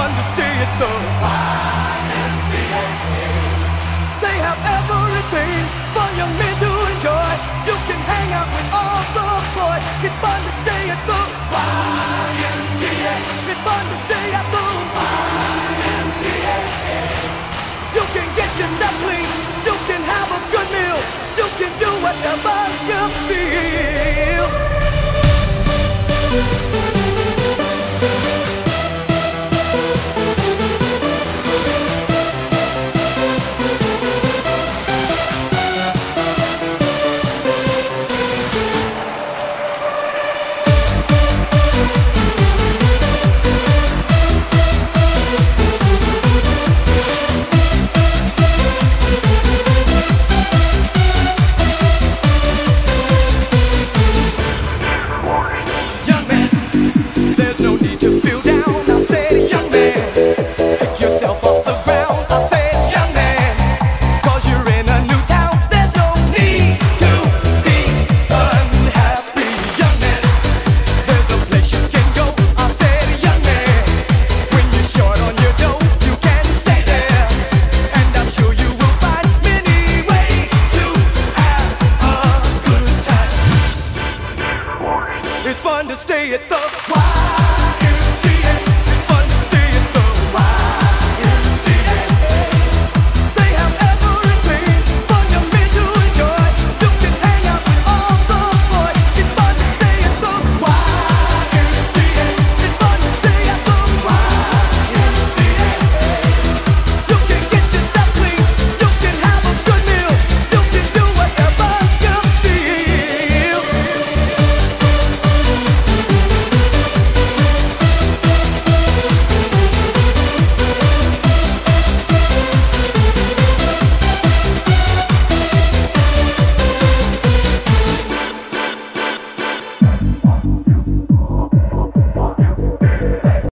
fun to stay at the YMCA. They have everything for young men to enjoy. You can hang out with all the boys. It's fun to stay at the YMCA. It's fun to stay at the YMCA. You can get yourself clean. You can have a good meal. You can do whatever you feel. no need. fun to stay at the Y.